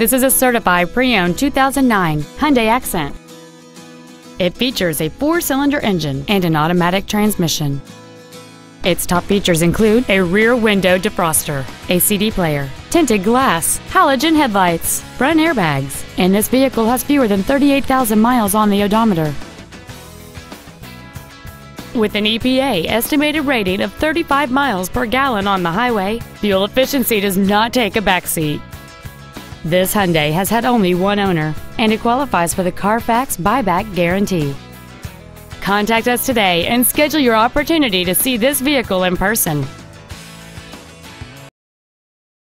This is a certified pre-owned 2009 Hyundai Accent. It features a four-cylinder engine and an automatic transmission. Its top features include a rear window defroster, a CD player, tinted glass, halogen headlights, front airbags, and this vehicle has fewer than 38,000 miles on the odometer. With an EPA estimated rating of 35 miles per gallon on the highway, fuel efficiency does not take a backseat. This Hyundai has had only one owner, and it qualifies for the Carfax buyback guarantee. Contact us today and schedule your opportunity to see this vehicle in person.